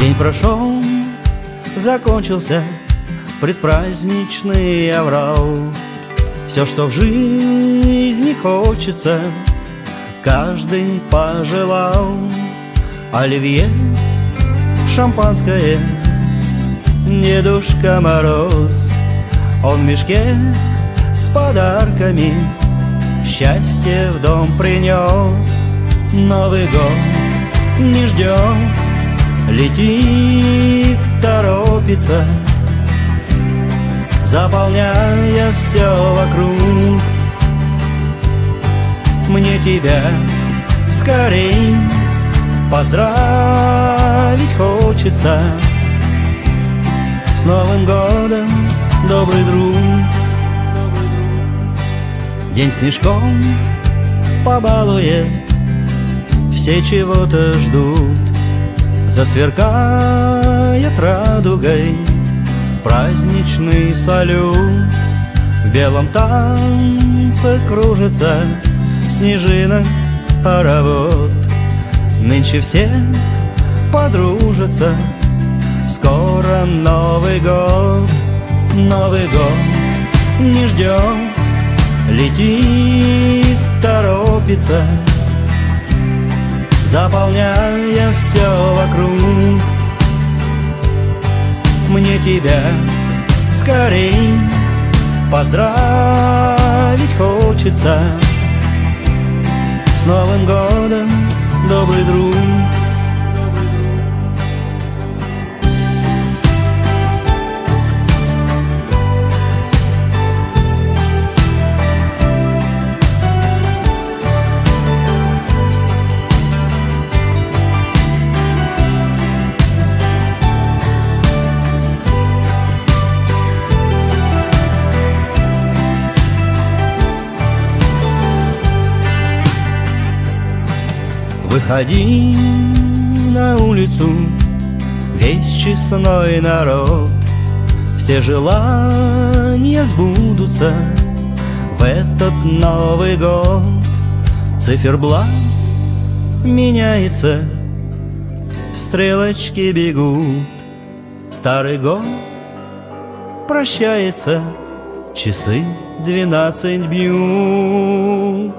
День прошел, закончился предпраздничный аврал. Все, что в жизни хочется, каждый пожелал. Оливье, шампанское, Дедушка Мороз. Он в мешке с подарками Счастье в дом принес Новый год не ждем Летит, торопится Заполняя все вокруг. Мне тебя скорей Поздравить хочется. С Новым годом, добрый друг. День снежком побалует Все чего-то ждут Засверкает радугой Праздничный салют. В белом танце кружится Снежинок хоровод Нынче все подружатся Скоро Новый год Новый год. Не ждем Летит, торопится Заполняя все вокруг. Мне тебя скорей Поздравить хочется. С Новым годом, добрый друг Выходи на улицу, весь честной народ. Все желания сбудутся в этот Новый год. Циферблат меняется, стрелочки бегут. Старый год прощается, часы двенадцать бьют.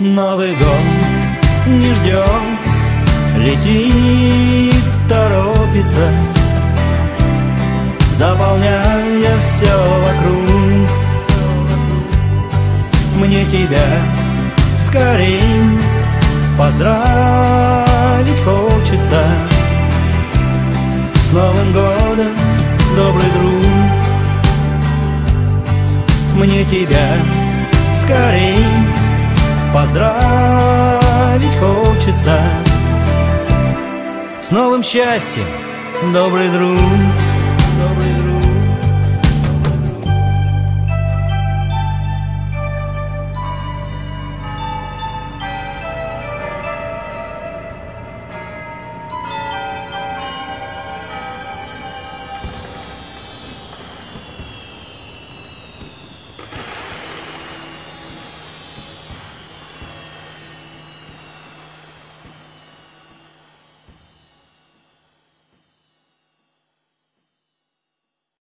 Новый год не ждем. Летит, торопится Заполняя все вокруг. Мне тебя скорей Поздравить хочется. С Новым годом, добрый друг. Мне тебя скорей Поздравить хочется. С новым счастьем, добрый друг